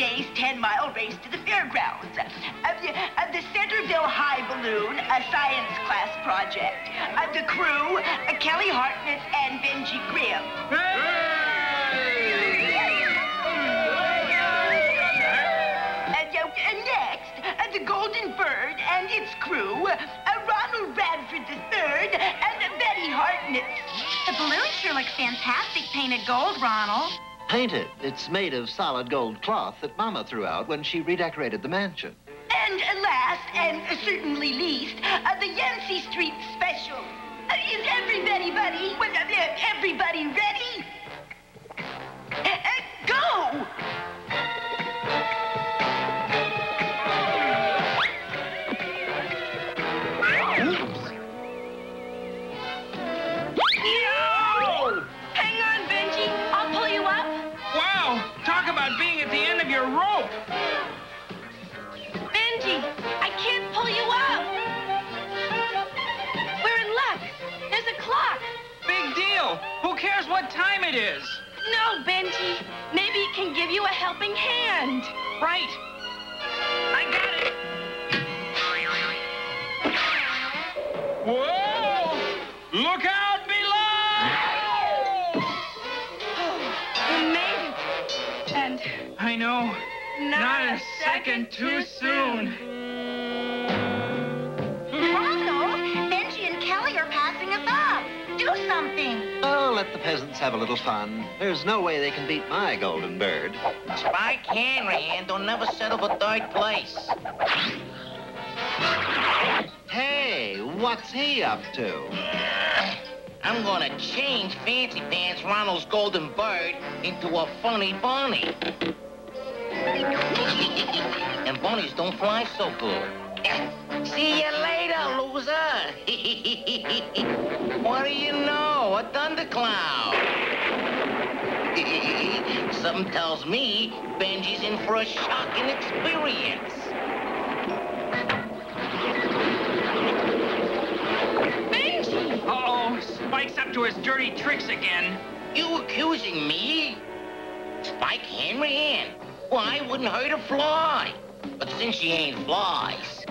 today's 10-mile race to the fairgrounds. Uh, the, uh, the Centerville High Balloon, a science class project. Uh, the crew, Kelly Hartnett and Benjy Grimm. And, next, the Golden Bird and its crew, Ronald Radford III and Betty Hartnett. The balloon sure looks fantastic painted gold, Ronald. Painted. It's made of solid gold cloth that Mama threw out when she redecorated the mansion. And uh, last, and certainly least, uh, the Yancey Street Special. Uh, is everybody, buddy, well, uh, everybody ready? Uh, uh, go! What time it is? No, Benjy. Maybe it can give you a helping hand. Right! I got it! Whoa! Look out below! Oh, We made it. And I know. not, Not a second too soon. Ronald, peasants have a little fun. There's no way they can beat my golden bird. Spike Hanrahan don't never settle for third place. Hey, what's he up to? I'm gonna change Fancy Pants Ronald's golden bird into a funny bunny. and bunnies don't fly so good. See you later, loser. what do you know? A thundercloud. Something tells me Benjy's in for a shocking experience. Benjy! Uh-oh, Spike's up to his dirty tricks again. You accusing me? Spike Hanrahan? Well, I wouldn't hurt a fly. But since she ain't flies,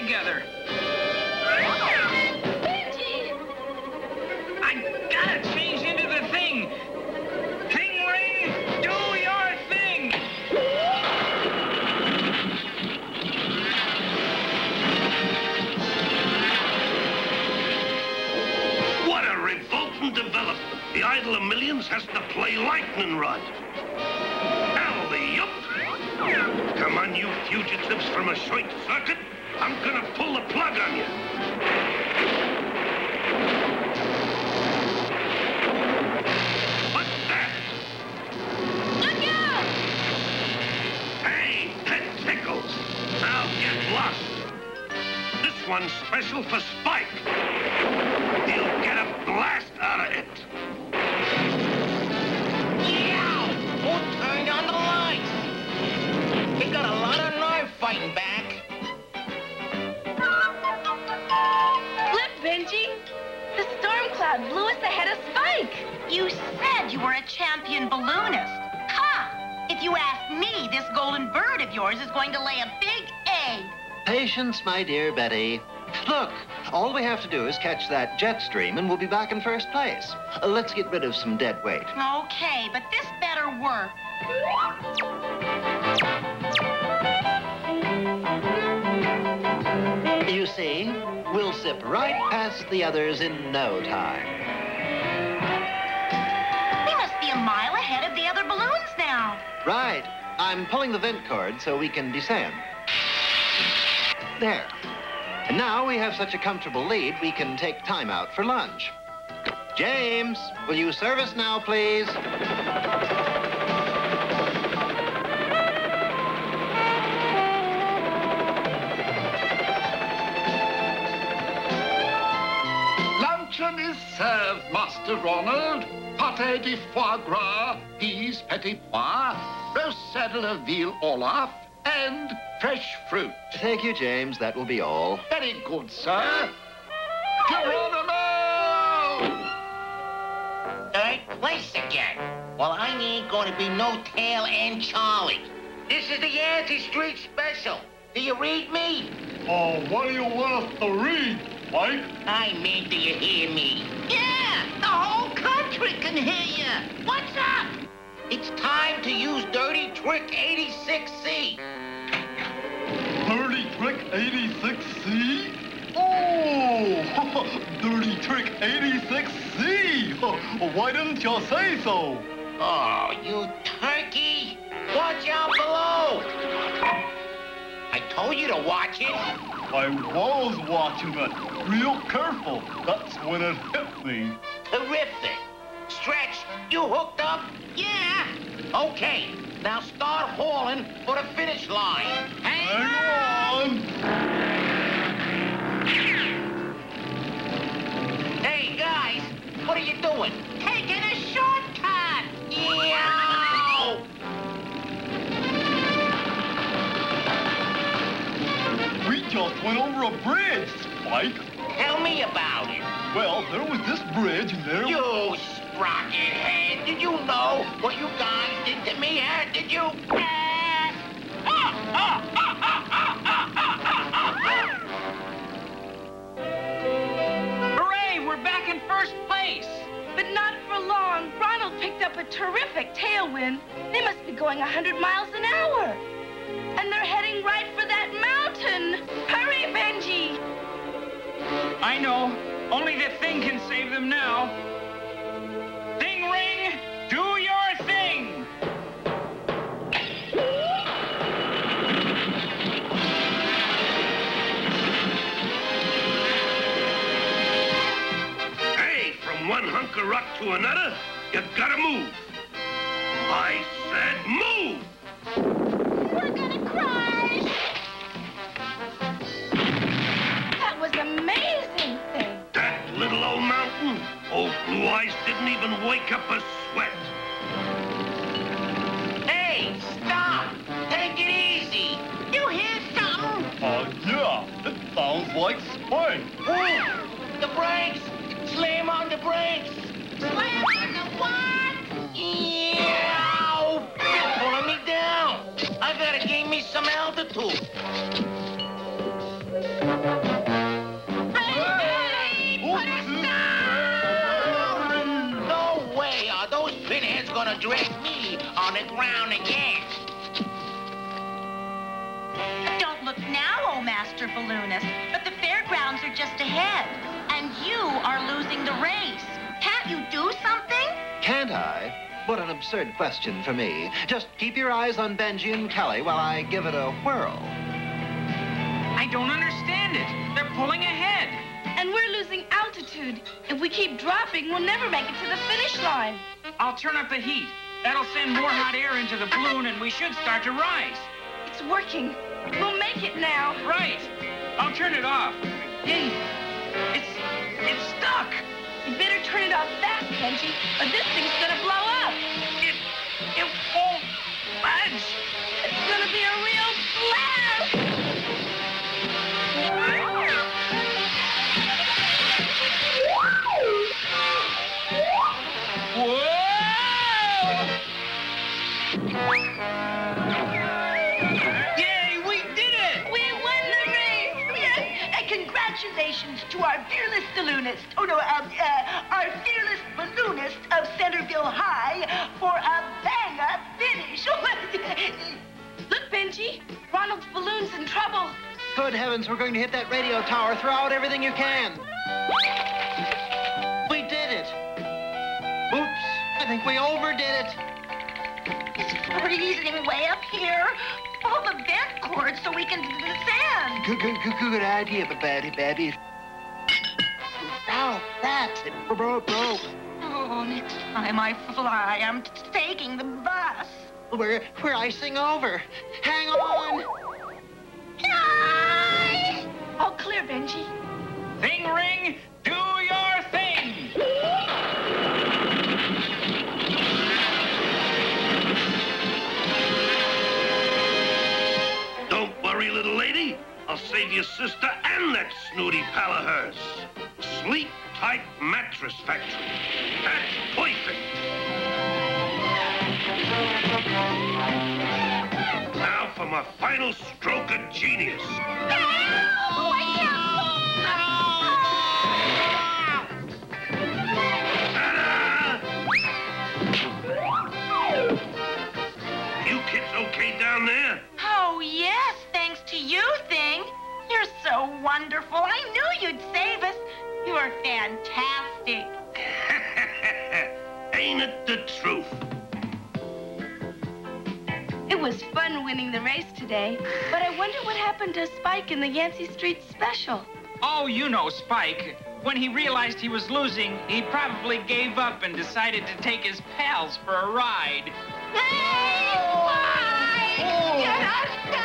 together. I gotta change into the thing. Thing ring, do your thing. What a revolting development. The idol of millions has to play lightning rod. Alley up. Come on, you fugitives from a short circuit. I'm gonna pull the plug on you. What's that? Look out! Hey, that. Now get lost. This one's special for Spike. He'll get a blast Benjy! The storm cloud blew us ahead of Spike! You said you were a champion balloonist. Ha! If you ask me, this golden bird of yours is going to lay a big egg. Patience, my dear Betty. Look, all we have to do is catch that jet stream and we'll be back in first place. Uh, let's get rid of some dead weight. Okay, but this better work. You see, right past the others in no time. We must be a mile ahead of the other balloons now. Right. I'm pulling the vent cord so we can descend. There. And now we have such a comfortable lead, we can take time out for lunch. James, will you serve us now, please? Serve, Master Ronald. Pâté de foie gras, peas petit pois, roast saddle of veal Orloff, and fresh fruit. Thank you, James. That will be all. Very good, sir. Geronimo! Third place again. Well, I ain't gonna be no tail end Charlie. This is the Yancey Street Special. Do you read me? Oh, what do you want us to read, Mike? I mean, do you hear me? Yeah, the whole country can hear you. What's up? It's time to use Dirty Trick 86C. Dirty Trick 86C? Oh, Dirty Trick 86C! Why didn't you say so? Oh, you turkey! Watch out below! I told you to watch it. I was watching it real careful. That's when it hit me. Terrific. Stretch, you hooked up? Yeah. Okay, now start hauling for the finish line. Hang bridge, Spike. Tell me about it. Well, there was this bridge and there You sprocket head. Did you know what you guys did to me, huh? Did you? Hooray, we're back in first place. But not for long. Ronald picked up a terrific tailwind. They must be going 100 miles an hour. I know. Only the thing can save them now. Thing ring, do your thing. Hey, from one hunk of rock to another, you gotta move. I said move! We're gonna crash! Even wake up a sweat. Hey, stop! Take it easy. You hear something? Uh, yeah, it sounds like Spike. Ooh, the brakes. Slam on the brakes. Slam on the what? Yow! You're pulling me down. I gotta gain me some altitude. Gonna drag me on the ground again. Don't look now, oh Master Balloonist, but the fairgrounds are just ahead. And you are losing the race. Can't you do something? Can't I? What an absurd question for me. Just keep your eyes on Benjy and Kelly while I give it a whirl. I don't understand it. They're pulling ahead. And we're losing altitude. If we keep dropping, we'll never make it to the finish line. I'll turn up the heat. That'll send more hot air into the balloon, and we should start to rise. It's working. We'll make it now. Right. I'll turn it off. Hey, it's it's stuck. You better turn it off fast, Benjy, or this thing's gonna blow up. It it won't budge. It's gonna be a real blast. Yay, we did it! We won the race. Yes, and congratulations to our fearless balloonist. Oh, no, um, uh, our fearless balloonist of Centerville High for a bang-up finish. Look, Benjy, Ronald's balloon's in trouble. Good heavens, we're going to hit that radio tower. Throw out everything you can. We did it. Oops, I think we overdid it. It's freezing way up here. Pull the vent cord so we can descend. Good, good, good, good idea, but Babby, Babby. Oh, that's it. Broke, broke. Oh, next time I fly, I'm taking the bus. We're, we're icing over. Hang on. Yay! All oh, clear, Benjy. Thing ring, save your sister and that snooty pal of hers. Sleep Tight Mattress Factory. That's perfect. Now for my final stroke of genius. Fantastic. Ain't it the truth? It was fun winning the race today, but I wonder what happened to Spike in the Yancey Street Special. Oh, you know Spike. When he realized he was losing, he probably gave up and decided to take his pals for a ride. Hey, Spike! Oh. Get us down!